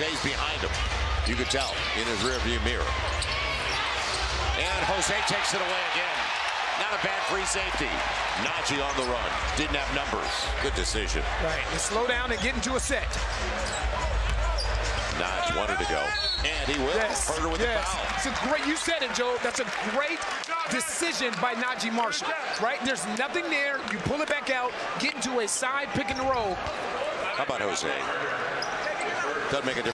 Jose's behind him. You could tell in his rearview mirror. And Jose takes it away again. Not a bad free safety. Naji on the run. Didn't have numbers. Good decision. Right. And slow down and get into a set. Naji wanted to go. And he will. Yes. Huerter with yes. the foul. It's a great, you said it, Joe. That's a great decision by Naji Marshall, right? There's nothing there. You pull it back out, get into a side pick and roll. How about Jose? Doesn't make a difference.